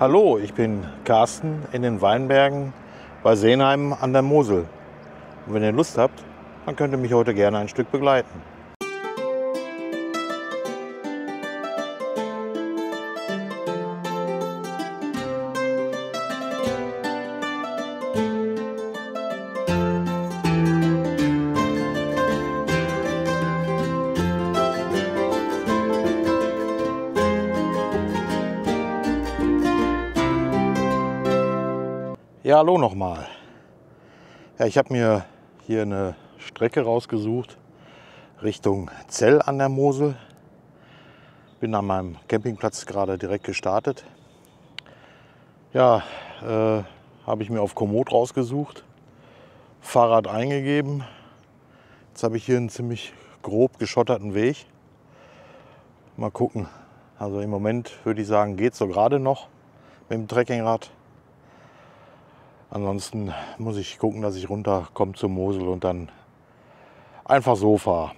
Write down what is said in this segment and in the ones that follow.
Hallo, ich bin Carsten in den Weinbergen bei Seenheim an der Mosel. Und wenn ihr Lust habt, dann könnt ihr mich heute gerne ein Stück begleiten. Ja, hallo nochmal. Ja, ich habe mir hier eine Strecke rausgesucht Richtung Zell an der Mosel. Bin an meinem Campingplatz gerade direkt gestartet. Ja, äh, habe ich mir auf Komoot rausgesucht, Fahrrad eingegeben. Jetzt habe ich hier einen ziemlich grob geschotterten Weg. Mal gucken. Also im Moment würde ich sagen, geht so gerade noch mit dem Trekkingrad. Ansonsten muss ich gucken, dass ich runterkomme zur Mosel und dann einfach so fahre.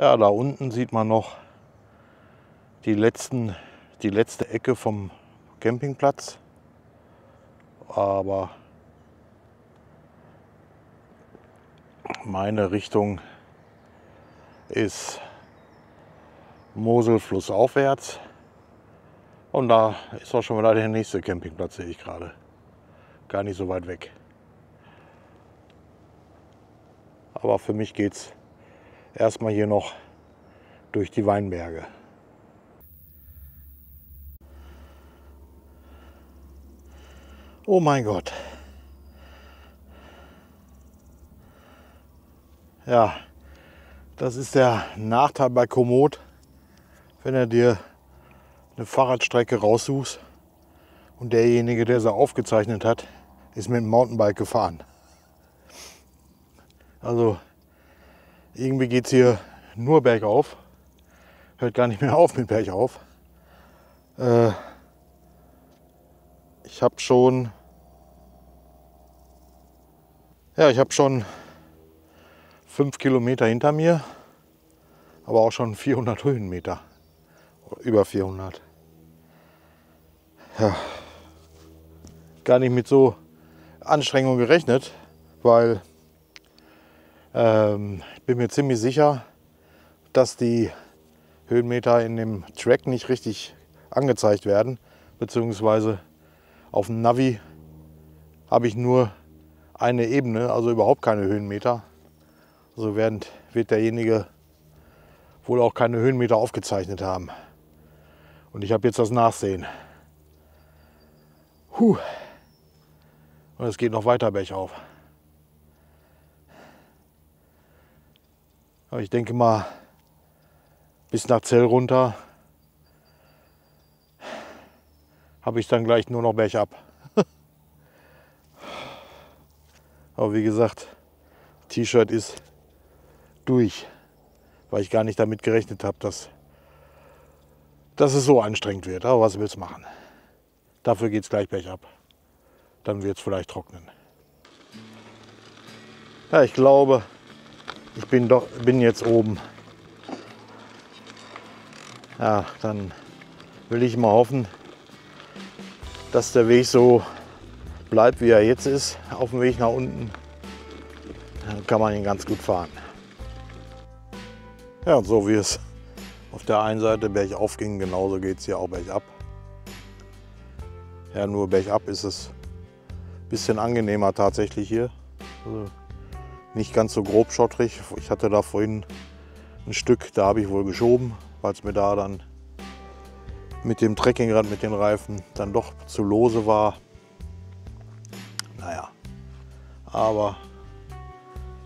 Ja, da unten sieht man noch die, letzten, die letzte Ecke vom Campingplatz. Aber meine Richtung ist Mosel flussaufwärts. Und da ist auch schon wieder der nächste Campingplatz, sehe ich gerade. Gar nicht so weit weg. Aber für mich geht es erstmal hier noch durch die Weinberge. Oh mein Gott. Ja, das ist der Nachteil bei Komoot, wenn er dir eine Fahrradstrecke raussuchst und derjenige, der sie aufgezeichnet hat, ist mit dem Mountainbike gefahren. Also irgendwie geht es hier nur bergauf. Hört gar nicht mehr auf mit bergauf. Äh, ich habe schon, ja, ich habe schon fünf Kilometer hinter mir, aber auch schon 400 Höhenmeter, über 400 ja, gar nicht mit so Anstrengungen gerechnet, weil ähm, ich bin mir ziemlich sicher, dass die Höhenmeter in dem Track nicht richtig angezeigt werden, beziehungsweise auf dem Navi habe ich nur eine Ebene, also überhaupt keine Höhenmeter. Also während wird derjenige wohl auch keine Höhenmeter aufgezeichnet haben. Und ich habe jetzt das Nachsehen. Puh. Und es geht noch weiter bergauf. Aber ich denke mal, bis nach Zell runter habe ich dann gleich nur noch bergab. Aber wie gesagt, T-Shirt ist durch, weil ich gar nicht damit gerechnet habe, dass, dass es so anstrengend wird. Aber was willst du machen? Dafür geht es gleich bergab. Dann wird es vielleicht trocknen. Ja, ich glaube, ich bin, doch, bin jetzt oben. Ja, dann will ich mal hoffen, dass der Weg so bleibt, wie er jetzt ist, auf dem Weg nach unten. Dann kann man ihn ganz gut fahren. Ja, und so wie es auf der einen Seite bergauf ging, genauso geht es hier auch bergab. Ja, nur bergab ist es ein bisschen angenehmer tatsächlich hier. Also nicht ganz so grob schottrig. Ich hatte da vorhin ein Stück, da habe ich wohl geschoben, weil es mir da dann mit dem Trekkingrad, mit den Reifen dann doch zu lose war. Naja, aber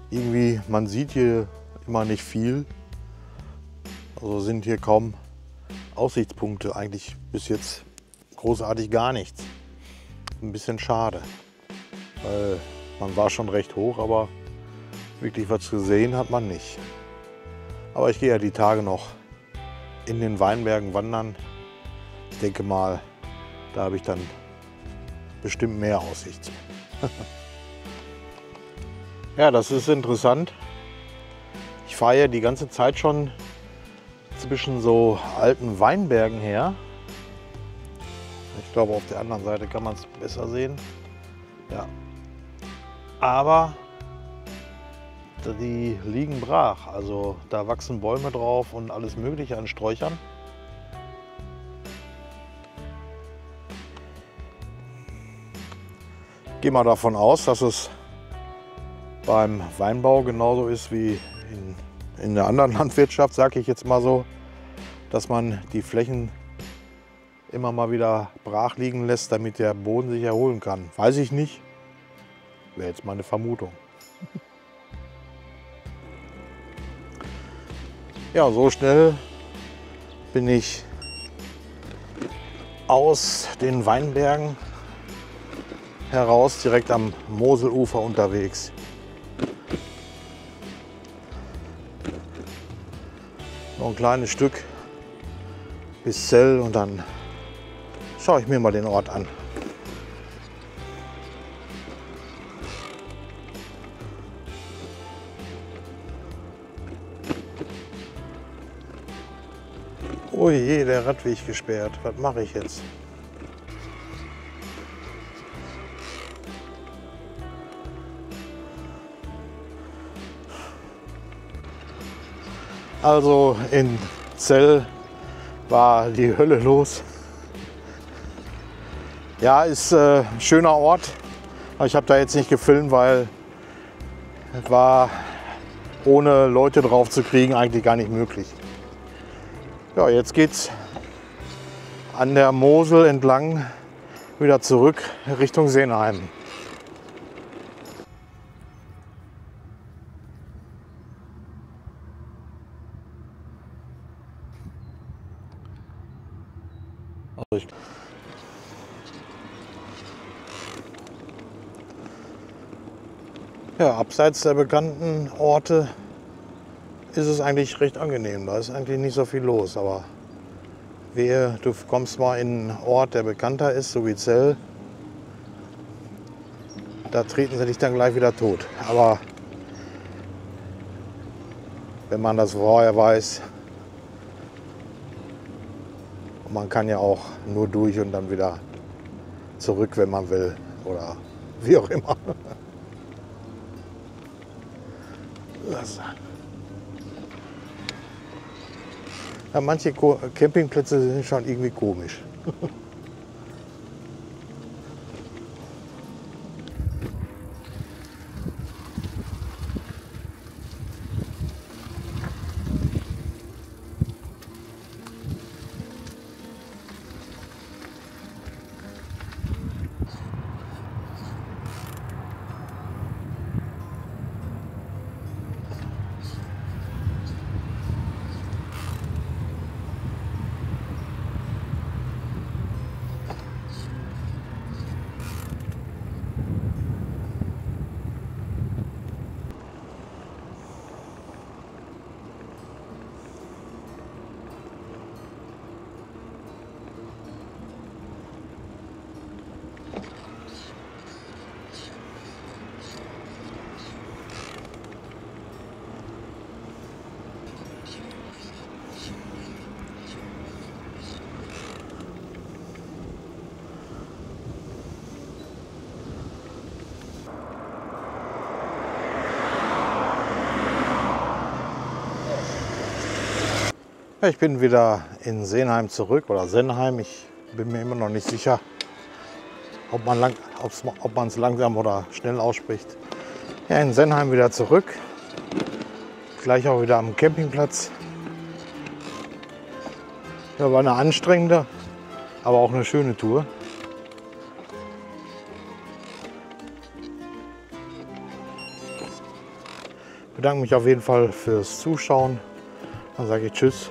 irgendwie, man sieht hier immer nicht viel. Also sind hier kaum Aussichtspunkte eigentlich bis jetzt großartig gar nichts. Ein bisschen schade. Weil man war schon recht hoch, aber wirklich was gesehen hat man nicht. Aber ich gehe ja die Tage noch in den Weinbergen wandern. Ich denke mal, da habe ich dann bestimmt mehr Aussicht. ja, das ist interessant. Ich fahre ja die ganze Zeit schon zwischen so alten Weinbergen her. Ich glaube, auf der anderen Seite kann man es besser sehen. Ja. Aber die liegen brach. Also da wachsen Bäume drauf und alles Mögliche an Sträuchern. gehe mal davon aus, dass es beim Weinbau genauso ist wie in, in der anderen Landwirtschaft, sage ich jetzt mal so, dass man die Flächen immer mal wieder brach liegen lässt, damit der Boden sich erholen kann. Weiß ich nicht, wäre jetzt meine Vermutung. Ja, so schnell bin ich aus den Weinbergen heraus direkt am Moselufer unterwegs. Noch ein kleines Stück bis Zell und dann schaue ich mir mal den Ort an. Oh je, der Radweg gesperrt. Was mache ich jetzt? Also in Zell war die Hölle los. Ja, ist ein äh, schöner Ort. Ich habe da jetzt nicht gefilmt, weil es war ohne Leute drauf zu kriegen eigentlich gar nicht möglich. Ja, jetzt geht's an der Mosel entlang wieder zurück Richtung Seenheim. Also ja, abseits der bekannten Orte ist es eigentlich recht angenehm. Da ist eigentlich nicht so viel los. Aber wehe, du kommst mal in einen Ort, der bekannter ist, so wie Zell, da treten sie dich dann gleich wieder tot. Aber wenn man das vorher weiß, man kann ja auch nur durch und dann wieder zurück, wenn man will. Oder wie auch immer. Ja, manche Campingplätze sind schon irgendwie komisch. Ich bin wieder in Senheim zurück oder Senheim. Ich bin mir immer noch nicht sicher, ob man es langsam oder schnell ausspricht. Ja, in Senheim wieder zurück. Gleich auch wieder am Campingplatz. Ja, war eine anstrengende, aber auch eine schöne Tour. Ich bedanke mich auf jeden Fall fürs Zuschauen. Dann sage ich Tschüss